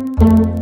Müzik